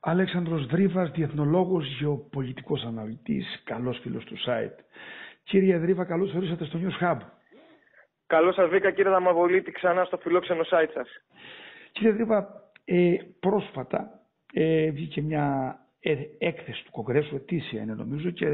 Αλέξανδρος Δρίβας, διεθνολόγος, γεωπολιτικός αναλυτής, καλός φίλος του site. Κύριε Δρίβα, καλώς ορίσατε στο News Hub. Καλώς σας βρήκα κύριε Δαμαβολίτη ξανά στο φιλόξενο site σας. Κύριε Δρίβα, ε, πρόσφατα ε, βγήκε μια ε, έκθεση του Κογκρέσου, ετήσια είναι νομίζω και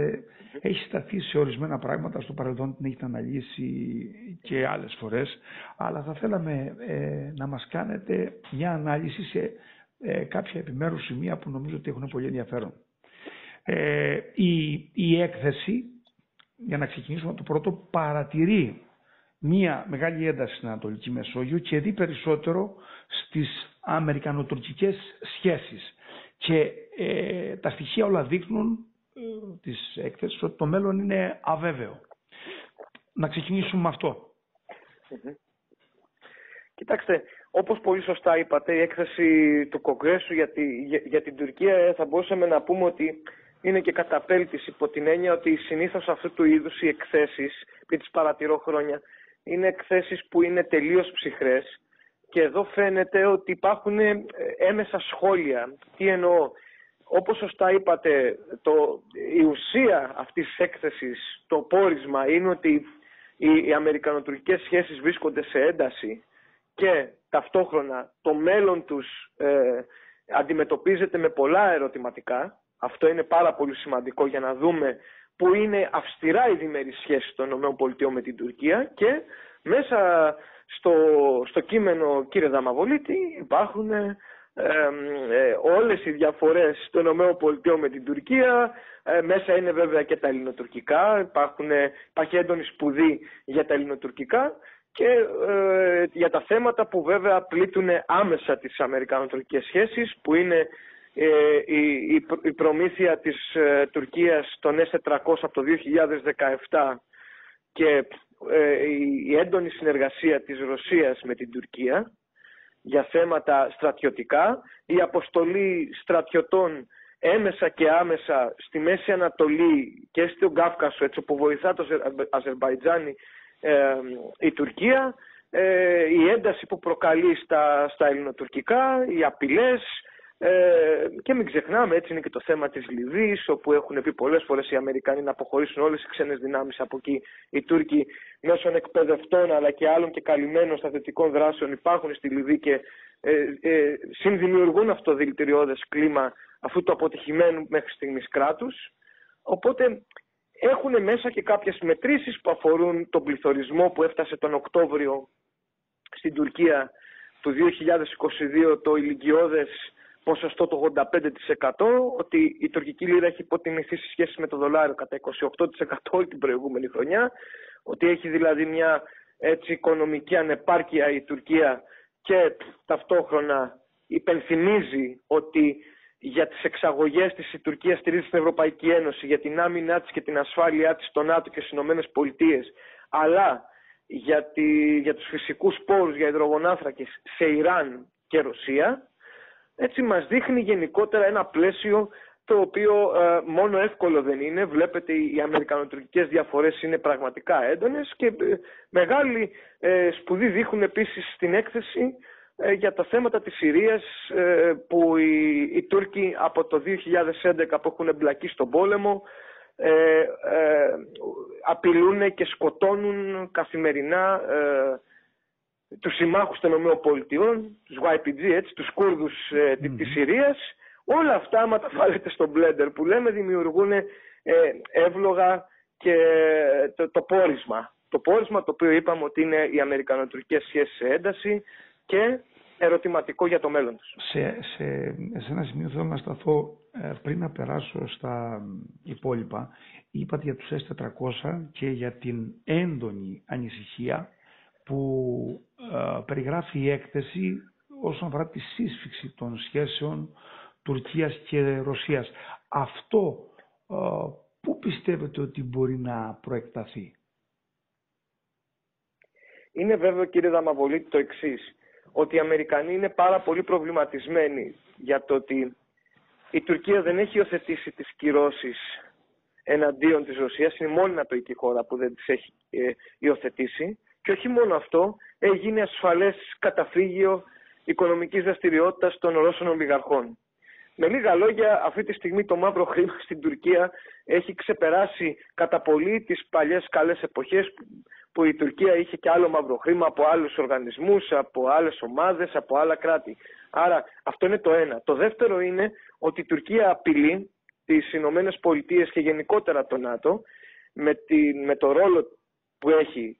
έχει σταθεί σε ορισμένα πράγματα, στο παρελθόν την έχετε αναλύσει και άλλες φορές, αλλά θα θέλαμε ε, να μας κάνετε μια ανάλυση σε ε, κάποια επιμέρους σημεία που νομίζω ότι έχουν πολύ ενδιαφέρον. Ε, η, η έκθεση, για να ξεκινήσουμε από το πρώτο, παρατηρεί μία μεγάλη ένταση στην Ανατολική Μεσόγειο και δει περισσότερο στις αμερικανοτουρκικές σχέσεις. Και ε, τα στοιχεία όλα δείχνουν ε, της έκθεσης ότι το μέλλον είναι αβέβαιο. Να ξεκινήσουμε με αυτό. Κοιτάξτε, όπως πολύ σωστά είπατε, η έκθεση του Κογκρέσου για, για, την Τουρκία ε, θα μπορούσαμε να πούμε ότι είναι και καταπέλτης υπό την έννοια ότι συνήθως αυτού του είδους οι εκθέσεις, που τις παρατηρώ χρόνια, είναι εκθέσεις που είναι τελείως ψυχρές και εδώ φαίνεται ότι υπάρχουν ε, έμεσα σχόλια. Τι εννοώ, όπως σωστά είπατε, το, η ουσία αυτής της έκθεσης, το πόρισμα είναι ότι οι, οι αμερικανοτουρκικές σχέσεις βρίσκονται σε ένταση και ταυτόχρονα το μέλλον τους ε, αντιμετωπίζεται με πολλά ερωτηματικά. Αυτό είναι πάρα πολύ σημαντικό για να δούμε που είναι αυστηρά η διμερή σχέση των ΗΠΑ με την Τουρκία. Και μέσα στο, στο κείμενο κύριε Δαμαβολίτη υπάρχουν ε, ε, όλες οι διαφορές των ΗΠΑ με την Τουρκία. Ε, μέσα είναι βέβαια και τα ελληνοτουρκικά. Υπάρχουν, υπάρχει έντονη σπουδή για τα ελληνοτουρκικά και ε, για τα θέματα που βέβαια πλήττουν άμεσα τις Αμερικανοτουρκικές σχέσεις που είναι ε, η, η, προμήθεια της ε, Τουρκίας των S400 από το 2017 και η έντονη συνεργασία της Ρωσίας με την Τουρκία για θέματα στρατιωτικά, η αποστολή στρατιωτών έμεσα και άμεσα στη Μέση Ανατολή και στον Κάφκασο, έτσι όπου βοηθά το Αζερβαϊτζάνι η Τουρκία, ε, η ένταση που προκαλεί στα, στα ελληνοτουρκικά, οι απειλές ε, και μην ξεχνάμε, έτσι είναι και το θέμα της Λιβύης, όπου έχουν πει πολλές φορές οι Αμερικανοί να αποχωρήσουν όλες οι ξένες δυνάμεις από εκεί. Οι Τούρκοι μέσω εκπαιδευτών αλλά και άλλων και καλυμμένων σταθετικών δράσεων υπάρχουν στη Λιβύη και ε, ε, συνδημιουργούν αυτό το δηλητηριώδες κλίμα αφού το αποτυχημένου μέχρι στιγμής κράτους. Οπότε έχουν μέσα και κάποιες μετρήσεις που αφορούν τον πληθωρισμό που έφτασε τον Οκτώβριο στην Τουρκία του 2022 το ηλικιώδες ποσοστό το 85% ότι η τουρκική λίρα έχει υποτιμηθεί σε σχέση με το δολάριο κατά 28% την προηγούμενη χρονιά ότι έχει δηλαδή μια έτσι οικονομική ανεπάρκεια η Τουρκία και ταυτόχρονα υπενθυμίζει ότι για τις εξαγωγές της η Τουρκία στηρίζει στην Ευρωπαϊκή Ένωση, για την άμυνά της και την ασφάλειά της στο ΝΑΤΟ και στις Ηνωμένες Πολιτείες, αλλά για, τη, για τους φυσικούς πόρους, για υδρογονάθρακες σε Ιράν και Ρωσία, έτσι μας δείχνει γενικότερα ένα πλαίσιο το οποίο ε, μόνο εύκολο δεν είναι. Βλέπετε οι αμερικανοτουρκικές διαφορές είναι πραγματικά έντονες και ε, μεγάλη ε, σπουδή δείχνουν επίσης στην έκθεση ε, για τα θέματα της Συρίας ε, που οι, οι Τούρκοι από το 2011 που έχουν εμπλακεί στον πόλεμο ε, ε, απειλούν και σκοτώνουν καθημερινά ε, τους συμμάχους των ΗΠΑ, τους YPG, έτσι, τους Κούρδους ε, mm της Συρίας. Όλα αυτά, άμα τα βάλετε στο blender που λέμε, δημιουργούν ε, εύλογα και το, το πόρισμα. Το πόρισμα το οποίο είπαμε ότι είναι οι αμερικανοτουρκικές σχέσεις σε ένταση, και ερωτηματικό για το μέλλον τους. Σε, σε, σε ένα σημείο θέλω να σταθώ ε, πριν να περάσω στα υπόλοιπα. Είπατε για τους S400 και για την έντονη ανησυχία που ε, περιγράφει η έκθεση όσον αφορά τη σύσφυξη των σχέσεων Τουρκίας και Ρωσίας. Αυτό ε, πού πιστεύετε ότι μπορεί να προεκταθεί; Είναι βέβαιο κύριε Δαμαβολίτη το εξής ότι οι Αμερικανοί είναι πάρα πολύ προβληματισμένοι για το ότι η Τουρκία δεν έχει υιοθετήσει τις κυρώσεις εναντίον της Ρωσίας, είναι μόνη η χώρα που δεν τις έχει ε, υιοθετήσει και όχι μόνο αυτό, έγινε ασφαλές καταφύγιο οικονομικής δραστηριότητας των Ρώσων ολιγαρχών. Με λίγα λόγια, αυτή τη στιγμή το μαύρο χρήμα στην Τουρκία έχει ξεπεράσει κατά πολύ τις παλιές καλές εποχές που η Τουρκία είχε και άλλο μαύρο χρήμα από άλλους οργανισμούς, από άλλες ομάδες, από άλλα κράτη. Άρα αυτό είναι το ένα. Το δεύτερο είναι ότι η Τουρκία απειλεί τις Ηνωμένες Πολιτείες και γενικότερα το ΝΑΤΟ με, τη, με το ρόλο που έχει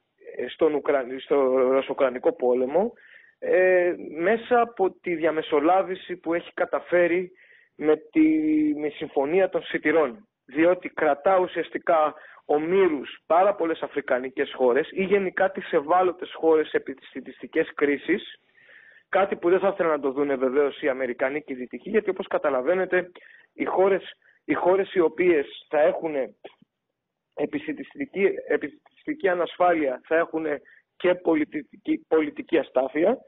στον στο Ρωσοκρανικό πόλεμο ε, μέσα από τη διαμεσολάβηση που έχει καταφέρει με τη με συμφωνία των σιτηρών διότι κρατά ουσιαστικά ομήρους πάρα πολλές αφρικανικές χώρες ή γενικά τις ευάλωτες χώρες επί τις στατιστικές κρίσεις κάτι που δεν θα ήθελαν να το δουν βεβαίως οι Αμερικανοί και οι Δυτικοί γιατί όπως καταλαβαίνετε οι χώρες, οι, χώρες οι οποίες θα έχουν επιστημιστική ανασφάλεια θα έχουν και πολιτική, πολιτική αστάθεια.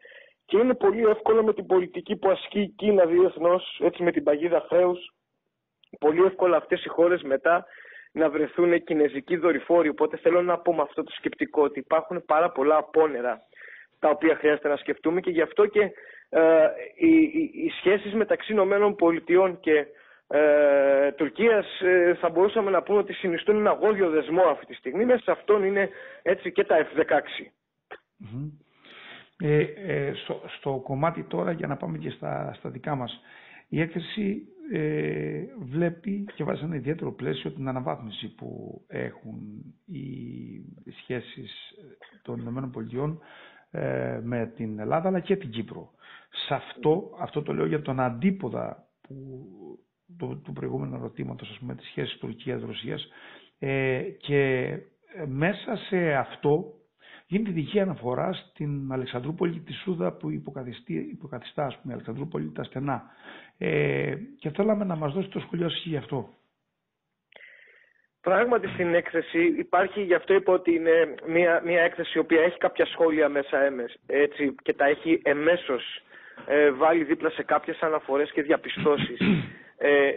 Και είναι πολύ εύκολο με την πολιτική που ασκεί η Κίνα διεθνώς, έτσι με την παγίδα χρέου, πολύ εύκολα αυτές οι χώρες μετά να βρεθούν κινέζικοι δορυφόροι. Οπότε θέλω να πω με αυτό το σκεπτικό ότι υπάρχουν πάρα πολλά απόνερα τα οποία χρειάζεται να σκεφτούμε και γι' αυτό και ε, οι, οι, οι σχέσεις μεταξύ Ηνωμένων Πολιτειών και ε, Τουρκίας ε, θα μπορούσαμε να πούμε ότι συνιστούν ένα αγώδιο δεσμό αυτή τη στιγμή. Μέσα σε αυτόν είναι έτσι και τα F-16. Ε, ε, στο, στο, κομμάτι τώρα, για να πάμε και στα, στα δικά μας, η έκθεση ε, βλέπει και βάζει ένα ιδιαίτερο πλαίσιο την αναβάθμιση που έχουν οι σχέσεις των ΗΠΑ ε, με την Ελλάδα αλλά και την Κύπρο. Σε αυτό, αυτό το λέω για τον αντίποδα που, του, του προηγούμενου ερωτήματος, ας πούμε, τις σχέσεις Τουρκίας-Ρωσίας ε, και μέσα σε αυτό γίνεται δική αναφορά στην Αλεξανδρούπολη τη Σούδα που υποκαθιστά ας πούμε, η Αλεξανδρούπολη τα στενά. Ε, και θέλαμε να μας δώσει το σχολείο σας γι' αυτό. Πράγματι στην έκθεση υπάρχει, γι' αυτό είπα ότι είναι μια, μια έκθεση η οποία έχει κάποια σχόλια μέσα έμες, έτσι, και τα έχει εμέσως ε, βάλει δίπλα σε κάποιες αναφορές και διαπιστώσεις. Ε,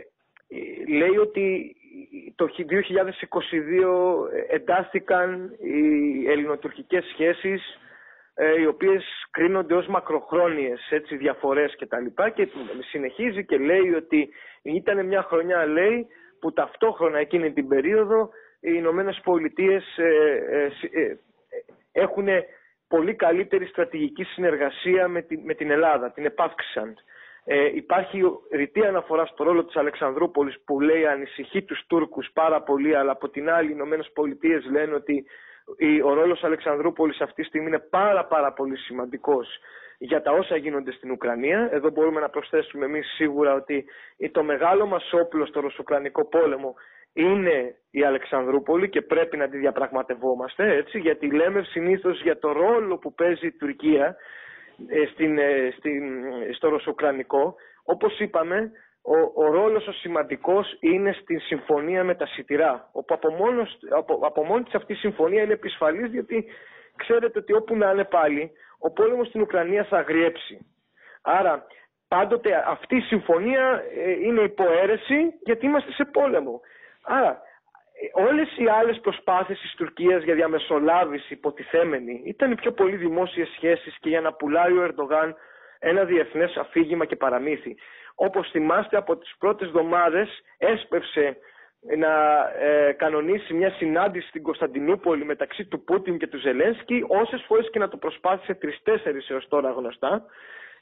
λέει ότι το 2022 εντάστηκαν οι ελληνοτουρκικές σχέσεις ε, οι οποίες κρίνονται ως μακροχρόνιες έτσι, διαφορές και τα λοιπά και συνεχίζει και λέει ότι ήταν μια χρονιά λέει που ταυτόχρονα εκείνη την περίοδο οι Ηνωμένες Πολιτείες ε, ε, έχουν πολύ καλύτερη στρατηγική συνεργασία με την, με την Ελλάδα, την επάυξαν. Ε, υπάρχει ρητή αναφορά στο ρόλο της Αλεξανδρούπολης που λέει ανησυχεί τους Τούρκους πάρα πολύ αλλά από την άλλη οι Ηνωμένες Πολιτείες λένε ότι ο ρόλος Αλεξανδρούπολης αυτή τη στιγμή είναι πάρα πάρα πολύ σημαντικός για τα όσα γίνονται στην Ουκρανία. Εδώ μπορούμε να προσθέσουμε εμείς σίγουρα ότι το μεγάλο μας όπλο στο Ρωσουκρανικό πόλεμο είναι η Αλεξανδρούπολη και πρέπει να τη διαπραγματευόμαστε έτσι γιατί λέμε συνήθως για το ρόλο που παίζει η Τουρκία ε, στην, ε, στην, στο Ρωσοκρανικό. Όπως είπαμε, ο, ο ρόλος ο σημαντικός είναι στην συμφωνία με τα σιτηρά, όπου από, μόνος, από, από μόνη της αυτής η συμφωνία είναι επισφαλής, διότι ξέρετε ότι όπου να είναι πάλι, ο πόλεμος στην Ουκρανία θα αγριέψει. Άρα, πάντοτε αυτή η συμφωνία ε, είναι υποαίρεση, γιατί είμαστε σε πόλεμο. Άρα, όλες οι άλλες προσπάθειες της Τουρκίας για διαμεσολάβηση υποτιθέμενη ήταν πιο πολύ δημόσιες σχέσεις και για να πουλάει ο Ερντογάν ένα διεθνές αφήγημα και παραμύθι. Όπως θυμάστε από τις πρώτες εβδομάδες έσπευσε να ε, κανονίσει μια συνάντηση στην Κωνσταντινούπολη μεταξύ του Πούτιν και του Ζελένσκι όσες φορές και να το προσπάθησε τρεις-τέσσερις έως τώρα γνωστά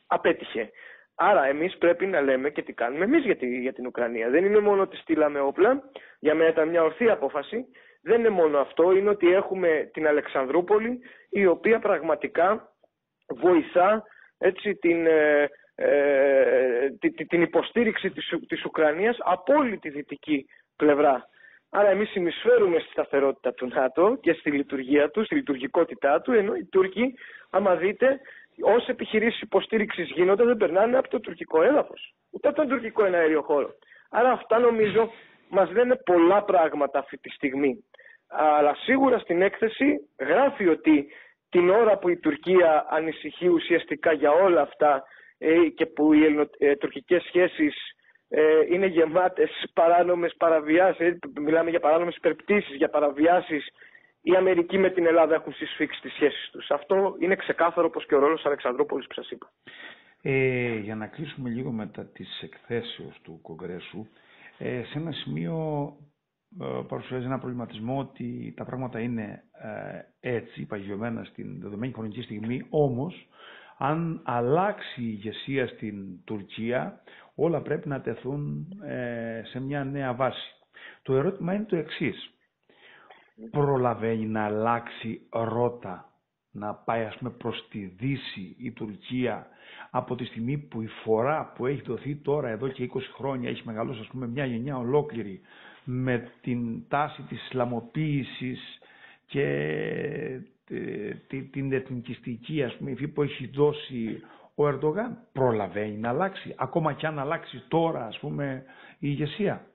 απέτυχε. Άρα εμείς πρέπει να λέμε και τι κάνουμε εμείς για, για την Ουκρανία. Δεν είναι μόνο ότι στείλαμε όπλα, για μένα ήταν μια ορθή απόφαση. Δεν είναι μόνο αυτό, είναι ότι έχουμε την Αλεξανδρούπολη η οποία πραγματικά βοηθά έτσι, την, ε, ε την υποστήριξη της, της Ουκρανίας από όλη τη δυτική πλευρά. Άρα εμείς συνεισφέρουμε στη σταθερότητα του ΝΑΤΟ και στη λειτουργία του, στη λειτουργικότητά του, ενώ οι Τούρκοι, άμα δείτε, Ω επιχειρήσεις υποστήριξης γίνονται δεν περνάνε από το τουρκικό έδαφος. Ούτε από τον τουρκικό εναέριο χώρο. Άρα αυτά νομίζω μας λένε πολλά πράγματα αυτή τη στιγμή. Αλλά σίγουρα στην έκθεση γράφει ότι την ώρα που η Τουρκία ανησυχεί ουσιαστικά για όλα αυτά ε, και που οι ελληνοτουρκικές σχέσεις ε, είναι γεμάτες παράνομες παραβιάσεις, ε, μιλάμε για παράνομες υπερπτήσεις, για παραβιάσεις η Αμερική με την Ελλάδα έχουν συσφίξει τις σχέσεις τους. Αυτό είναι ξεκάθαρο όπως και ο ρόλος Αλεξανδρόπολης που σας είπα. Ε, για να κλείσουμε λίγο μετά τις εκθέσεως του Κογκρέσου, ε, σε ένα σημείο ε, παρουσιάζει ένα προβληματισμό ότι τα πράγματα είναι ε, έτσι, παγιωμένα στην δεδομένη χρονική στιγμή, όμως αν αλλάξει η ηγεσία στην Τουρκία, όλα πρέπει να τεθούν ε, σε μια νέα βάση. Το ερώτημα είναι το εξής. Προλαβαίνει να αλλάξει ρότα, να πάει ας πούμε προς τη Δύση η Τουρκία από τη στιγμή που η φορά που έχει δοθεί τώρα εδώ και 20 χρόνια έχει μεγαλώσει ας πούμε μια γενιά ολόκληρη με την τάση της Ισλαμοποίησης και ε, την εθνικιστική ας πούμε υφή που έχει δώσει ο Ερντογάν προλαβαίνει να αλλάξει ακόμα και αν αλλάξει τώρα ας πούμε η ηγεσία.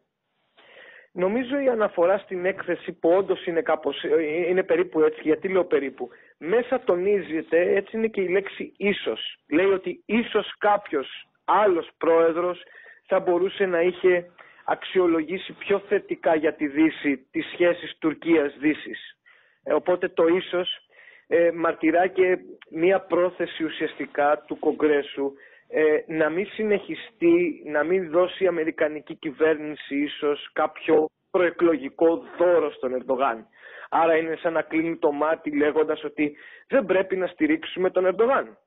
Νομίζω η αναφορά στην έκθεση που όντως είναι κάπως, ε, είναι περίπου έτσι, γιατί λέω περίπου. Μέσα τονίζεται, έτσι είναι και η λέξη ίσως. Λέει ότι ίσως κάποιος άλλος πρόεδρος θα μπορούσε να είχε αξιολογήσει πιο θετικά για τη Δύση τις σχέσεις Τουρκίας-Δύσης. Ε, οπότε το ίσως ε, μαρτυρά και μία πρόθεση ουσιαστικά του Κογκρέσου ε, να μην συνεχιστεί, να μην δώσει η Αμερικανική κυβέρνηση ίσως κάποιο προεκλογικό δώρο στον Ερντογάν. Άρα είναι σαν να κλείνει το μάτι λέγοντας ότι δεν πρέπει να στηρίξουμε τον Ερντογάν.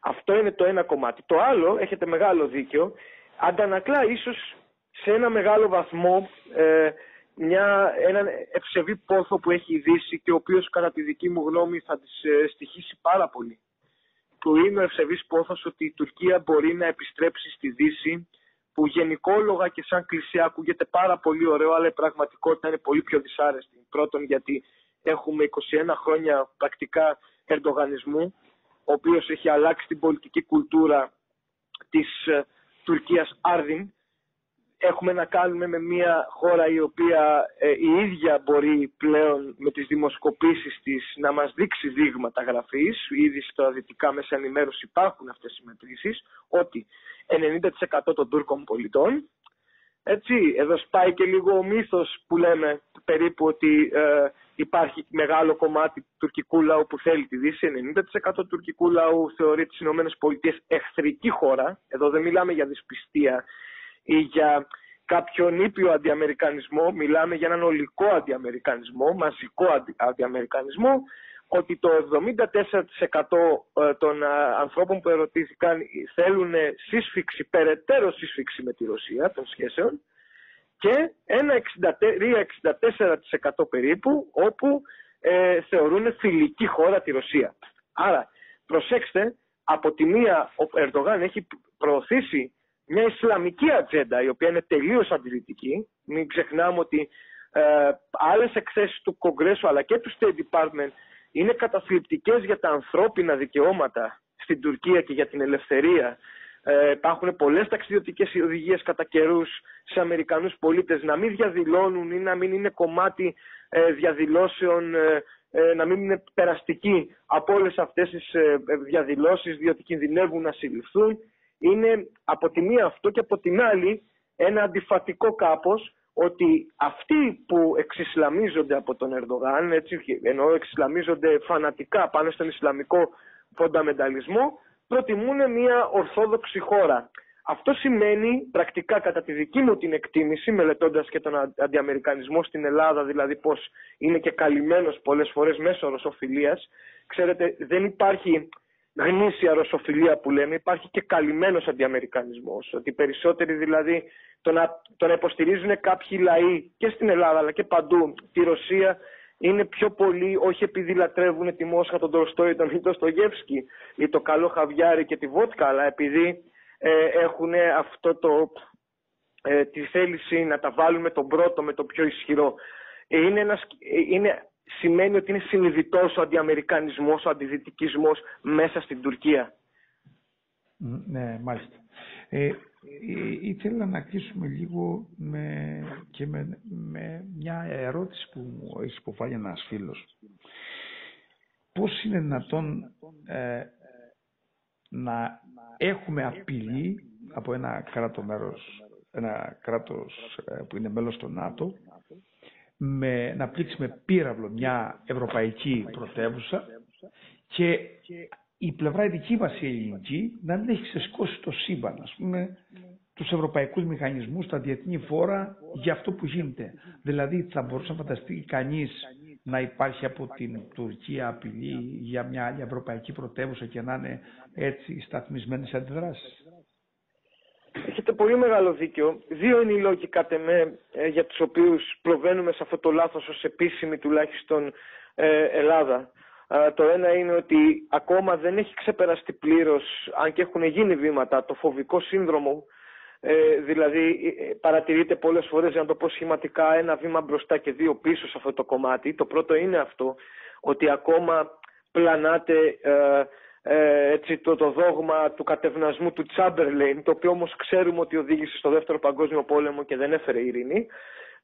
Αυτό είναι το ένα κομμάτι. Το άλλο, έχετε μεγάλο δίκιο, αντανακλά ίσως σε ένα μεγάλο βαθμό ε, μια, έναν ευσεβή πόθο που έχει η Δύση και ο οποίος κατά τη δική μου γνώμη θα της ε, στοιχήσει πάρα πολύ. Που είναι ο ευσεβής πόθος ότι η Τουρκία μπορεί να επιστρέψει στη Δύση που γενικόλογα και σαν κλεισιά ακούγεται πάρα πολύ ωραίο αλλά η πραγματικότητα είναι πολύ πιο δυσάρεστη. Πρώτον γιατί έχουμε 21 χρόνια πρακτικά ερντογανισμού ο οποίος έχει αλλάξει την πολιτική κουλτούρα της ε, Τουρκίας άρδιν έχουμε να κάνουμε με μια χώρα η οποία ε, η ίδια μπορεί πλέον με τις δημοσκοπήσεις της να μας δείξει δείγματα γραφής, ήδη στα δυτικά μέσα ενημέρωση υπάρχουν αυτές οι μετρήσεις, ότι 90% των Τούρκων πολιτών, έτσι, εδώ σπάει και λίγο ο μύθος που λέμε περίπου ότι ε, υπάρχει μεγάλο κομμάτι του τουρκικού λαού που θέλει τη Δύση, 90% του τουρκικού λαού θεωρεί τις ΗΠΑ εχθρική χώρα, εδώ δεν μιλάμε για δυσπιστία ή για κάποιον ήπιο αντιαμερικανισμό, μιλάμε για έναν ολικό αντιαμερικανισμό, μαζικό αντιαμερικανισμό, ότι το 74% ε, των ε, ανθρώπων που ερωτήθηκαν θέλουν σύσφυξη, περαιτέρω σύσφυξη με τη Ρωσία των σχέσεων και ένα 63-64% περίπου όπου ε, θεωρούν φιλική χώρα τη Ρωσία. Άρα, προσέξτε, από τη μία ο Ερντογάν έχει προωθήσει μια Ισλαμική ατζέντα η οποία είναι τελείως αντιλητική. Μην ξεχνάμε ότι ε, άλλες εκθέσεις του Κογκρέσου αλλά και του State Department είναι καταθλιπτικές για τα ανθρώπινα δικαιώματα στην Τουρκία και για την ελευθερία. Ε, υπάρχουν πολλές ταξιδιωτικές οδηγίες κατά καιρούς σε Αμερικανούς πολίτες να μην διαδηλώνουν ή να μην είναι κομμάτι ε, διαδηλώσεων, ε, ε, να μην είναι περαστικοί από όλες αυτές τις διαδηλώσεις διότι κινδυνεύουν να συλληφθούν είναι από τη μία αυτό και από την άλλη ένα αντιφατικό κάπως ότι αυτοί που εξισλαμίζονται από τον Ερντογάν, έτσι, ενώ εξισλαμίζονται φανατικά πάνω στον Ισλαμικό φονταμενταλισμό, προτιμούν μια ορθόδοξη χώρα. Αυτό σημαίνει πρακτικά κατά τη δική μου την εκτίμηση, μελετώντας και τον αντιαμερικανισμό στην Ελλάδα, δηλαδή πώς είναι και καλυμμένος πολλές φορές μέσω ρωσοφιλίας. Ξέρετε, δεν υπάρχει γνήσια ρωσοφιλία που λέμε, υπάρχει και καλυμμένος αντιαμερικανισμός. Ότι περισσότεροι δηλαδή το να, το να υποστηρίζουν κάποιοι λαοί και στην Ελλάδα αλλά και παντού τη Ρωσία είναι πιο πολύ όχι επειδή λατρεύουν τη Μόσχα, τον Τροστόη, τον Μητωστογεύσκη ή το καλό χαβιάρι και τη βότκα, αλλά επειδή ε, έχουν αυτό το, ε, τη θέληση να τα βάλουν τον πρώτο, με το πιο ισχυρό. Ε, είναι, ένας, ε, είναι σημαίνει ότι είναι συνειδητός ο αντιαμερικανισμός, ο αντιδυτικισμός μέσα στην Τουρκία. Ναι, μάλιστα. Ε, ε, ήθελα να κλείσουμε λίγο με, και με, με μια ερώτηση που μου έχει υποβάλει ένας φίλος. Πώς είναι δυνατόν ε, να έχουμε απειλή από ένα κράτος μέρος, ένα κράτος ε, που είναι μέλος του ΝΑΤΟ με, να πλήξει με πύραυλο μια ευρωπαϊκή πρωτεύουσα και η πλευρά η δική μας η ελληνική να μην έχει ξεσκώσει το σύμπαν, ας πούμε, τους ευρωπαϊκούς μηχανισμούς, τα διεθνή φόρα για αυτό που γίνεται. Δηλαδή θα μπορούσε να φανταστεί κανείς να υπάρχει από την Τουρκία απειλή για μια άλλη ευρωπαϊκή πρωτεύουσα και να είναι έτσι σταθμισμένες αντιδράσεις; Έχετε πολύ μεγάλο δίκιο. Δύο είναι οι λόγοι κάτε με ε, για τους οποίους προβαίνουμε σε αυτό το λάθος ως επίσημη τουλάχιστον ε, Ελλάδα. Το ένα είναι ότι ακόμα δεν έχει ξεπεραστεί πλήρως, αν και έχουν γίνει βήματα, το φοβικό σύνδρομο ε, δηλαδή ε, παρατηρείται πολλές φορές, για να το πω σχηματικά, ένα βήμα μπροστά και δύο πίσω σε αυτό το κομμάτι. Το πρώτο είναι αυτό, ότι ακόμα πλανάται ε, ε, έτσι, το, το δόγμα του κατευνασμού του Τσάμπερλεϊν, το οποίο όμως ξέρουμε ότι οδήγησε στο δεύτερο παγκόσμιο πόλεμο και δεν έφερε ειρήνη.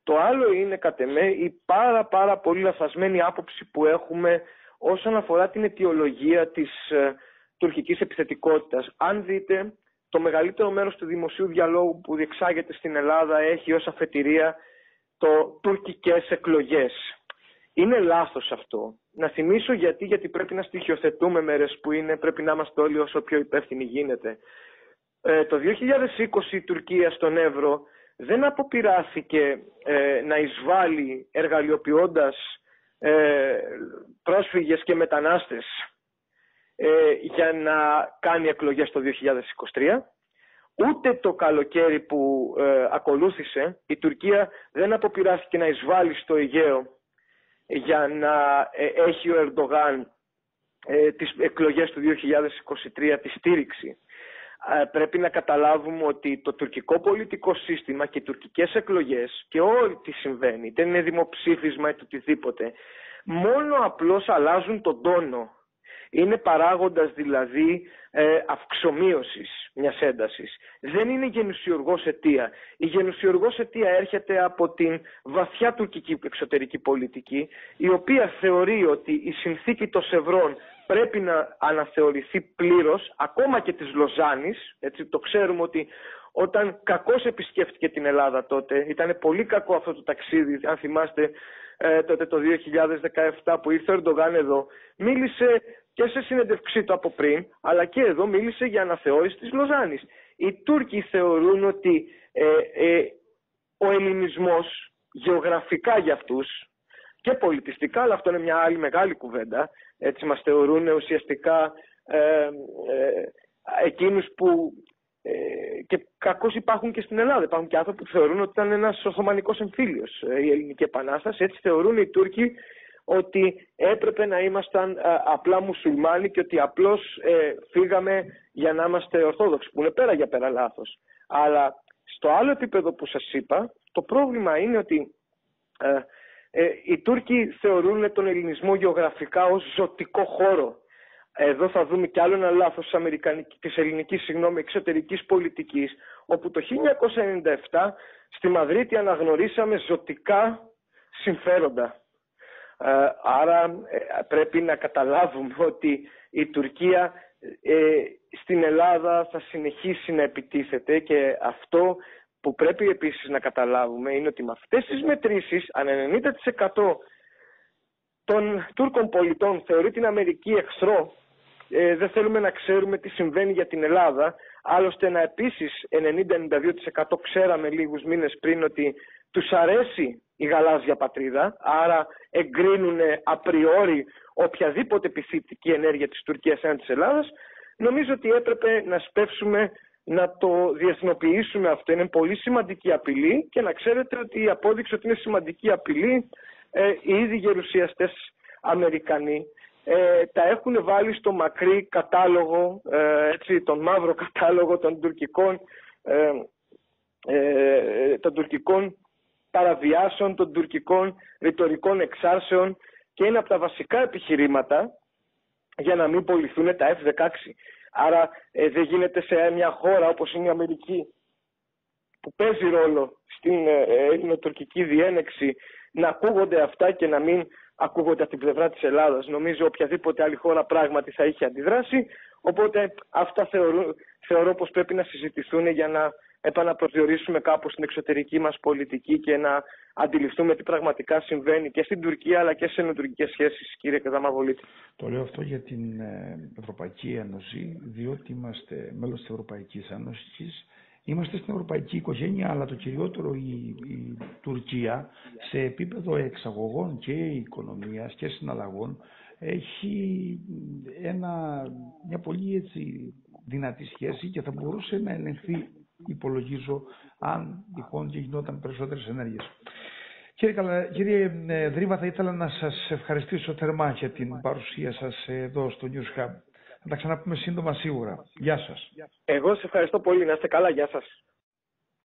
Το άλλο είναι, κατ' εμέ, η πάρα πάρα πολύ λαθασμένη άποψη που έχουμε όσον αφορά την αιτιολογία της ε, τουρκικής επιθετικότητας. Αν δείτε το μεγαλύτερο μέρος του δημοσίου διαλόγου που διεξάγεται στην Ελλάδα έχει ως αφετηρία το τουρκικές εκλογές. Είναι λάθος αυτό. Να θυμίσω γιατί, γιατί πρέπει να στοιχειοθετούμε μέρες που είναι, πρέπει να είμαστε όλοι όσο πιο υπεύθυνοι γίνεται. Ε, το 2020 η Τουρκία στον Εύρο δεν αποπειράθηκε ε, να εισβάλλει εργαλειοποιώντας ε, πρόσφυγες και μετανάστες ε, για να κάνει εκλογές το 2023. Ούτε το καλοκαίρι που ε, ακολούθησε η Τουρκία δεν αποπειράστηκε να εισβάλλει στο Αιγαίο για να ε, έχει ο Ερντογάν ε, τις εκλογές του 2023 τη στήριξη. Πρέπει να καταλάβουμε ότι το τουρκικό πολιτικό σύστημα και οι τουρκικές εκλογές και όλη τι συμβαίνει, είτε είναι δημοψήφισμα είτε οτιδήποτε, μόνο απλώς αλλάζουν τον τόνο είναι παράγοντας δηλαδή ε, αυξομοίωσης μιας έντασης. Δεν είναι γενουσιουργός αιτία. Η γενουσιουργός αιτία έρχεται από την βαθιά τουρκική εξωτερική πολιτική, η οποία θεωρεί ότι η συνθήκη των Σευρών πρέπει να αναθεωρηθεί πλήρως, ακόμα και της Λοζάνης, έτσι το ξέρουμε ότι όταν κακώς επισκέφτηκε την Ελλάδα τότε, ήταν πολύ κακό αυτό το ταξίδι, αν θυμάστε ε, τότε το 2017 που ήρθε ο Ερντογάν εδώ, μίλησε και σε συνέντευξή του από πριν, αλλά και εδώ μίλησε για αναθεώρηση της Λοζάνης. Οι Τούρκοι θεωρούν ότι ε, ε, ο ελληνισμός γεωγραφικά για αυτούς και πολιτιστικά, αλλά αυτό είναι μια άλλη μεγάλη κουβέντα, έτσι μας θεωρούν ουσιαστικά ε, ε, εκείνους που ε, και κακώς υπάρχουν και στην Ελλάδα. Υπάρχουν και άνθρωποι που θεωρούν ότι ήταν ένας Οθωμανικός εμφύλιος ε, η Ελληνική Επανάσταση. Έτσι θεωρούν οι Τούρκοι ότι έπρεπε να ήμασταν ε, απλά μουσουλμάνοι και ότι απλώς ε, φύγαμε για να είμαστε ορθόδοξοι, που είναι πέρα για πέρα λάθος. Αλλά στο άλλο επίπεδο που σας είπα, το πρόβλημα είναι ότι ε, οι Τούρκοι θεωρούν τον ελληνισμό γεωγραφικά ως ζωτικό χώρο. Εδώ θα δούμε κι άλλο ένα λάθος της, της ελληνικής συγγνώμη, εξωτερικής πολιτικής, όπου το 1997 στη Μαδρίτη αναγνωρίσαμε ζωτικά συμφέροντα. Ε, άρα ε, πρέπει να καταλάβουμε ότι η Τουρκία ε, στην Ελλάδα θα συνεχίσει να επιτίθεται και αυτό που πρέπει επίσης να καταλάβουμε είναι ότι με αυτές τις μετρήσεις αν 90% των Τούρκων πολιτών θεωρεί την Αμερική εχθρό δεν θέλουμε να ξέρουμε τι συμβαίνει για την Ελλάδα. Άλλωστε να επίσης 90-92% ξέραμε λίγους μήνες πριν ότι τους αρέσει η γαλάζια πατρίδα, άρα εγκρίνουν απριόρι οποιαδήποτε επιθυμητική ενέργεια της Τουρκίας έναντι της Ελλάδας, νομίζω ότι έπρεπε να σπεύσουμε να το διεθνοποιήσουμε αυτό. Είναι πολύ σημαντική απειλή και να ξέρετε ότι η απόδειξη ότι είναι σημαντική απειλή ε, οι ίδιοι γερουσιαστές Αμερικανοί ε, τα έχουν βάλει στο μακρύ κατάλογο, ε, έτσι, τον μαύρο κατάλογο των τουρκικών, ε, ε των τουρκικών παραβιάσεων των τουρκικών ρητορικών εξάρσεων και είναι από τα βασικά επιχειρήματα για να μην πολιθούν τα F-16. Άρα ε, δεν γίνεται σε μια χώρα όπως είναι η Αμερική που παίζει ρόλο στην ε, ελληνοτουρκική διένεξη να ακούγονται αυτά και να μην ακούγονται από την πλευρά της Ελλάδας. Νομίζω οποιαδήποτε άλλη χώρα πράγματι θα είχε αντιδράσει. Οπότε αυτά θεωρώ, θεωρώ πως πρέπει να συζητηθούν για να επαναπροσδιορίσουμε κάπως την εξωτερική μας πολιτική και να αντιληφθούμε τι πραγματικά συμβαίνει και στην Τουρκία αλλά και σε ενωτουρκικές σχέσεις, κύριε Καζαμαβολίτη. Το λέω αυτό για την ε, Ευρωπαϊκή Ένωση, διότι είμαστε μέλος της Ευρωπαϊκής Ένωσης Είμαστε στην ευρωπαϊκή οικογένεια, αλλά το κυριότερο η, η Τουρκία σε επίπεδο εξαγωγών και οικονομίας και συναλλαγών έχει ένα, μια πολύ έτσι, δυνατή σχέση και θα μπορούσε να ελεγχθεί, υπολογίζω, αν τυχόν και γινόταν περισσότερες ενέργειες. Κύριε, κύριε ε, Δρύβα, θα ήθελα να σας ευχαριστήσω θερμά για την παρουσία σας εδώ στο News Hub. Θα τα ξαναπούμε σύντομα σίγουρα. Γεια σας. Εγώ σε ευχαριστώ πολύ. Να είστε καλά. Γεια σας.